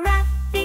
Laura.